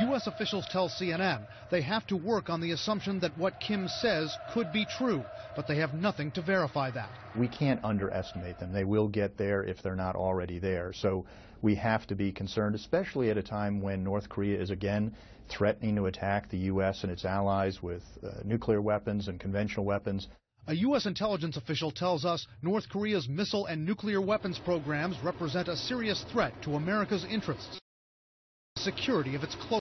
U.S. officials tell CNN they have to work on the assumption that what Kim says could be true, but they have nothing to verify that. We can't underestimate them. They will get there if they're not already there. So we have to be concerned, especially at a time when North Korea is again threatening to attack the U.S. and its allies with uh, nuclear weapons and conventional weapons. A U.S. intelligence official tells us North Korea's missile and nuclear weapons programs represent a serious threat to America's interests. Security of its close